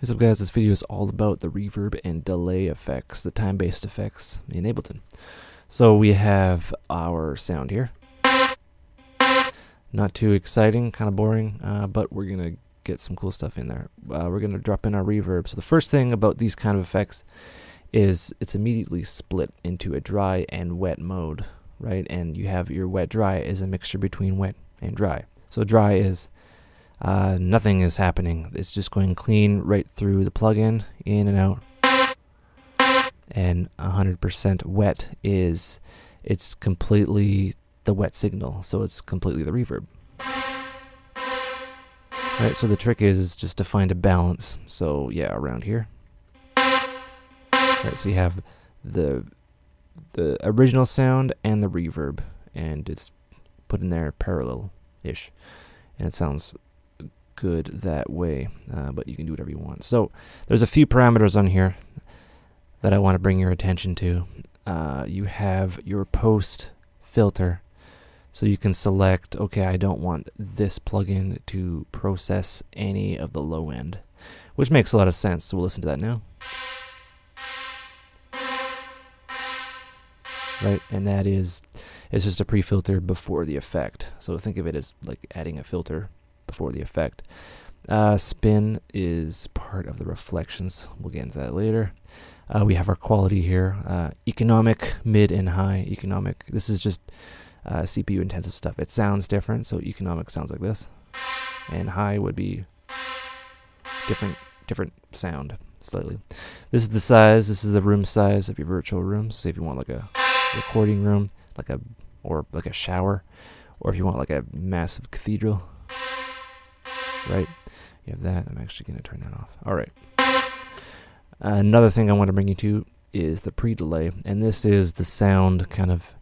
What's up guys, this video is all about the reverb and delay effects, the time-based effects in Ableton. So we have our sound here. Not too exciting, kind of boring, uh, but we're going to get some cool stuff in there. Uh, we're going to drop in our reverb. So the first thing about these kind of effects is it's immediately split into a dry and wet mode, right? And you have your wet dry is a mixture between wet and dry. So dry is uh, nothing is happening. It's just going clean right through the plugin, in and out. And 100% wet is it's completely the wet signal, so it's completely the reverb. Right, so the trick is, is just to find a balance. So yeah, around here. Right, so you have the the original sound and the reverb, and it's put in there parallel-ish, and it sounds good that way, uh, but you can do whatever you want. So there's a few parameters on here that I want to bring your attention to. Uh, you have your post filter, so you can select, okay, I don't want this plugin to process any of the low end, which makes a lot of sense. So we'll listen to that now. Right, and that is, it's just a pre-filter before the effect. So think of it as like adding a filter before the effect. Uh, spin is part of the reflections. We'll get into that later. Uh, we have our quality here. Uh, economic, mid, and high. Economic. This is just uh, CPU intensive stuff. It sounds different, so economic sounds like this. And high would be different, different sound slightly. This is the size. This is the room size of your virtual room. So if you want like a recording room, like a or like a shower, or if you want like a massive cathedral, right? You have that. I'm actually going to turn that off. All right. Another thing I want to bring you to is the pre-delay, and this is the sound kind of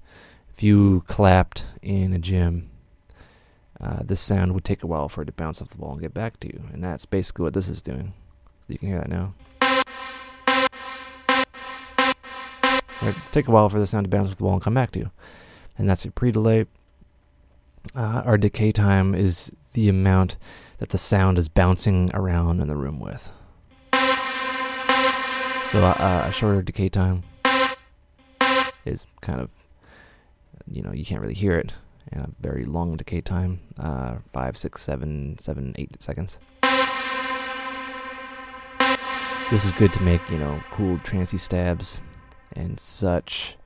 if you clapped in a gym, uh, this sound would take a while for it to bounce off the wall and get back to you, and that's basically what this is doing. So you can hear that now. Right, take a while for the sound to bounce off the wall and come back to you, and that's your pre-delay. Uh, our decay time is the amount that the sound is bouncing around in the room with. So uh, a shorter decay time is kind of, you know, you can't really hear it. And a very long decay time, uh, five, six, seven, seven, eight seconds. This is good to make, you know, cool trancy stabs and such.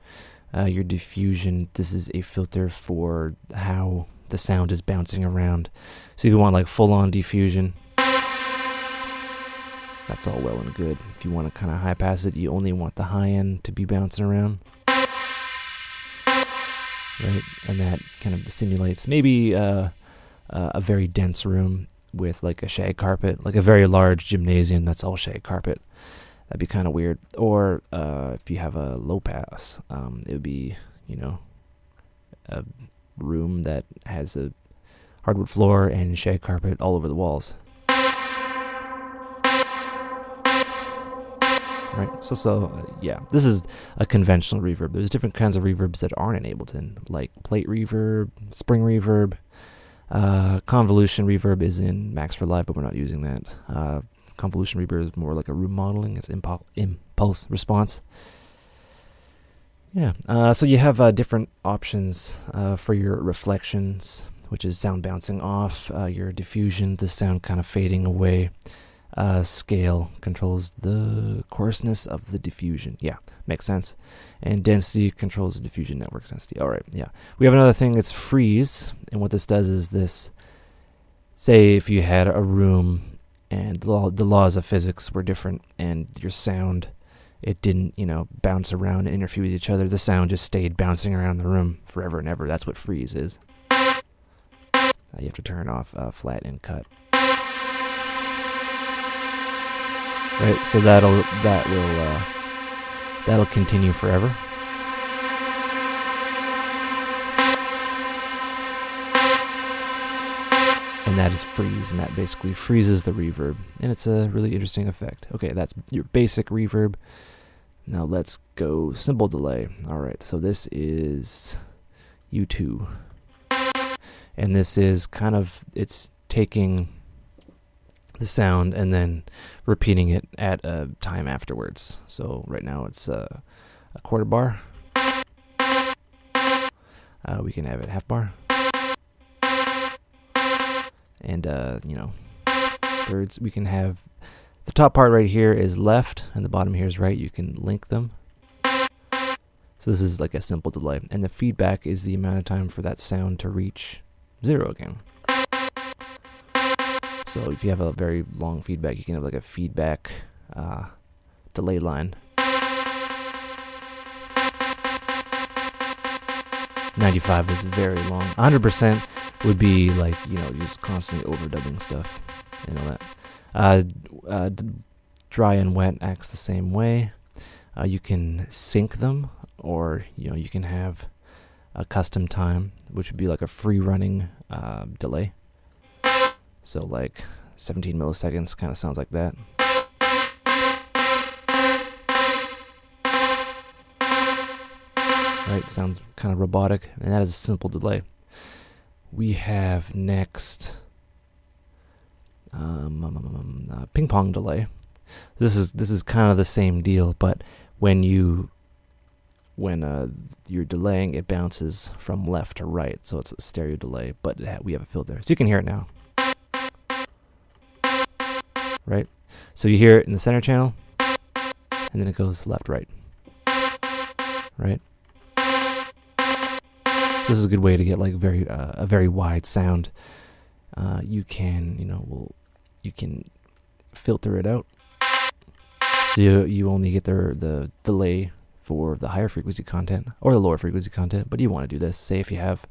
Uh, your diffusion, this is a filter for how the sound is bouncing around. So if you want like full on diffusion, that's all well and good. If you want to kind of high pass it, you only want the high end to be bouncing around. Right? And that kind of simulates maybe uh, uh, a very dense room with like a shag carpet, like a very large gymnasium that's all shag carpet. That'd be kind of weird. Or uh, if you have a low pass, um, it would be, you know, a room that has a hardwood floor and shag carpet all over the walls. Right, so so uh, yeah, this is a conventional reverb. There's different kinds of reverbs that aren't in Ableton, like plate reverb, spring reverb, uh, convolution reverb is in Max for Live, but we're not using that. Uh, convolution reverb is more like a room modeling. It's impul impulse response. Yeah, uh, so you have uh, different options uh, for your reflections, which is sound bouncing off, uh, your diffusion, the sound kind of fading away. Uh, scale controls the coarseness of the diffusion. Yeah, makes sense. And density controls the diffusion network density. All right, yeah. We have another thing, it's freeze. And what this does is this, say if you had a room and the, law, the laws of physics were different and your sound it didn't, you know, bounce around and interfere with each other. The sound just stayed bouncing around the room forever and ever. That's what freeze is. Uh, you have to turn off uh, flat and cut. Right, so that'll that will uh, that'll continue forever. and that is freeze, and that basically freezes the reverb, and it's a really interesting effect. Okay, that's your basic reverb. Now let's go simple delay. All right, so this is U2. And this is kind of, it's taking the sound and then repeating it at a time afterwards. So right now it's uh, a quarter bar. Uh, we can have it half bar. And, uh, you know, thirds. We can have the top part right here is left and the bottom here is right. You can link them. So this is like a simple delay. And the feedback is the amount of time for that sound to reach zero again. So if you have a very long feedback, you can have like a feedback uh, delay line. 95 is very long. 100% would be like, you know, just constantly overdubbing stuff and all that. Uh, uh, dry and wet acts the same way. Uh, you can sync them, or you know, you can have a custom time, which would be like a free running uh, delay. So like 17 milliseconds kind of sounds like that. Right, sounds kind of robotic, and that is a simple delay. We have next um, um, um, um, uh, ping pong delay. This is this is kind of the same deal, but when you when uh, you're delaying, it bounces from left to right, so it's a stereo delay. But we have a filter, so you can hear it now. Right, so you hear it in the center channel, and then it goes left, right, right. This is a good way to get like very uh, a very wide sound. Uh, you can you know will you can filter it out. So you, you only get the the delay for the higher frequency content or the lower frequency content, but you want to do this. Say if you have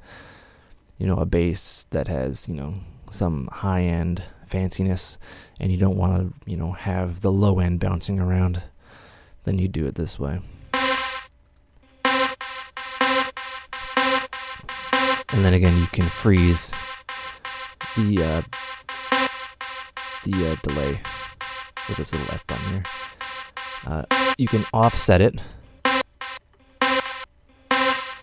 you know a bass that has you know some high end fanciness and you don't want to you know have the low end bouncing around, then you do it this way. And then again, you can freeze the uh, the uh, delay with this little F button here. Uh, you can offset it.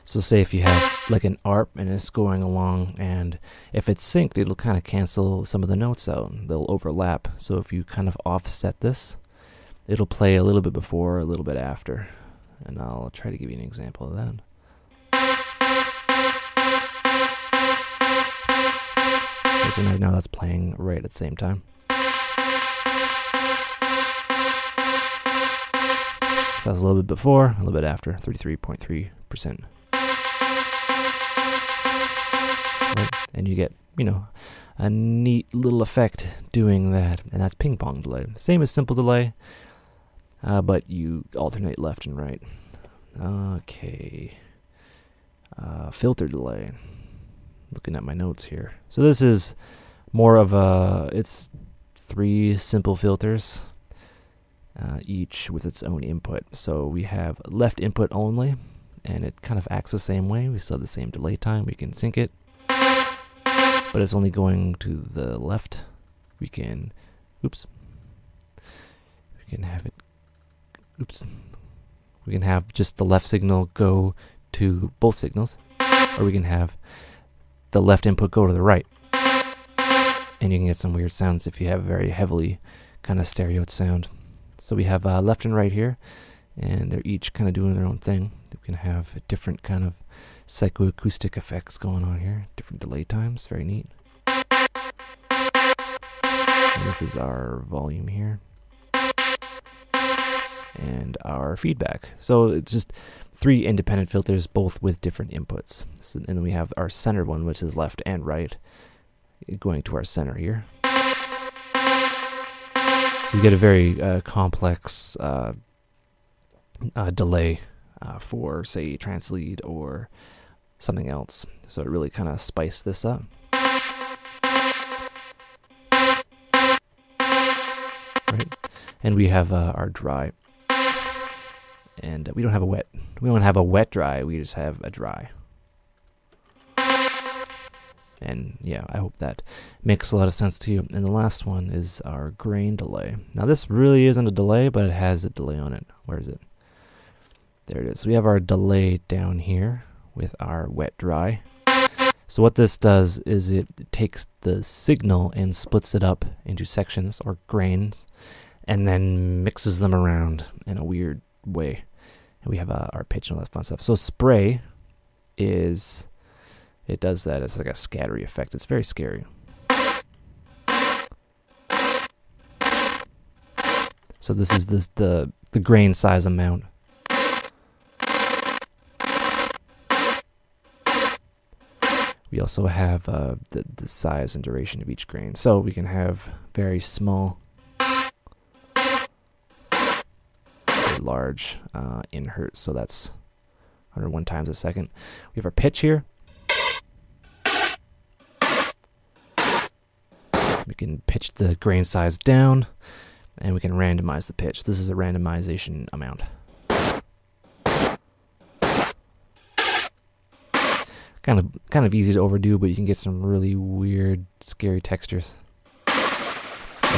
So say if you have like an ARP and it's going along and if it's synced, it'll kind of cancel some of the notes out. They'll overlap. So if you kind of offset this, it'll play a little bit before, a little bit after. And I'll try to give you an example of that. So right now that's playing right at the same time. That's a little bit before, a little bit after, 33.3%. Right? And you get, you know, a neat little effect doing that, and that's ping pong delay. Same as simple delay, uh, but you alternate left and right. Okay. Uh, filter delay looking at my notes here. So this is more of a, it's three simple filters, uh, each with its own input. So we have left input only, and it kind of acts the same way. We still have the same delay time. We can sync it, but it's only going to the left. We can, oops, we can have it, oops, we can have just the left signal go to both signals, or we can have the left input go to the right. And you can get some weird sounds if you have a very heavily kind of stereo sound. So we have uh, left and right here, and they're each kind of doing their own thing. We can have a different kind of psychoacoustic effects going on here, different delay times, very neat. And this is our volume here. And our feedback. So it's just three independent filters, both with different inputs. So, and then we have our center one, which is left and right, going to our center here. You get a very uh, complex uh, uh, delay uh, for, say, trance lead or something else. So it really kind of spiced this up. Right. And we have uh, our dry and we don't have a wet. We don't have a wet dry. We just have a dry. And yeah, I hope that makes a lot of sense to you. And the last one is our grain delay. Now this really isn't a delay, but it has a delay on it. Where is it? There it is. So we have our delay down here with our wet dry. So what this does is it takes the signal and splits it up into sections or grains and then mixes them around in a weird way. And we have uh, our pitch and all that fun stuff. So spray is it does that. It's like a scattery effect. It's very scary. So this is this the the grain size amount. We also have uh, the, the size and duration of each grain. So we can have very small, very large uh, in hertz. So that's 101 times a second. We have our pitch here. Can pitch the grain size down and we can randomize the pitch. This is a randomization amount. Kind of kind of easy to overdo, but you can get some really weird, scary textures.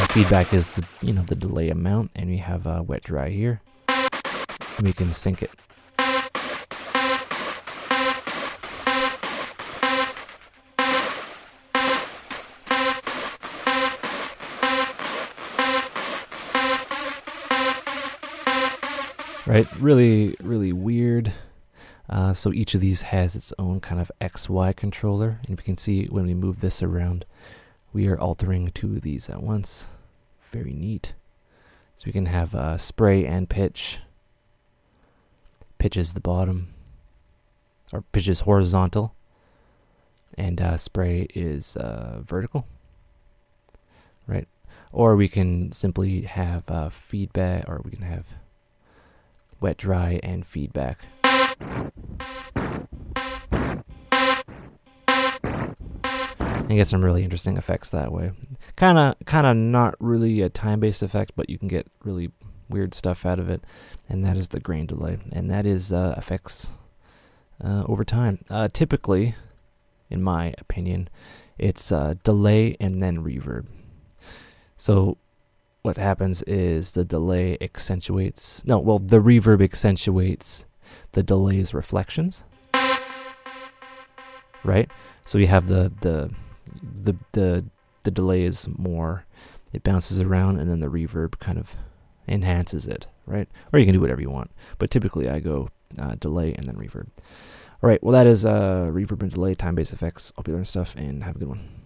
Feedback is the you know the delay amount, and we have uh, wet dry here, and we can sync it. Right? Really, really weird. Uh, so each of these has its own kind of XY controller. And we can see when we move this around, we are altering two of these at once. Very neat. So we can have uh, spray and pitch. Pitch is the bottom, or pitch is horizontal, and uh, spray is uh, vertical, right? Or we can simply have uh, feedback, or we can have wet, dry, and feedback. And get some really interesting effects that way. Kind of, kind of not really a time-based effect, but you can get really weird stuff out of it. And that is the grain delay, and that is uh, effects uh, over time. Uh, typically, in my opinion, it's uh, delay and then reverb. So what happens is the delay accentuates no well the reverb accentuates the delay's reflections. Right? So you have the the the the, the delay is more it bounces around and then the reverb kind of enhances it right? Or you can do whatever you want but typically i go uh, delay and then reverb. All right well that is uh reverb and delay time-based effects. Hope you learn stuff and have a good one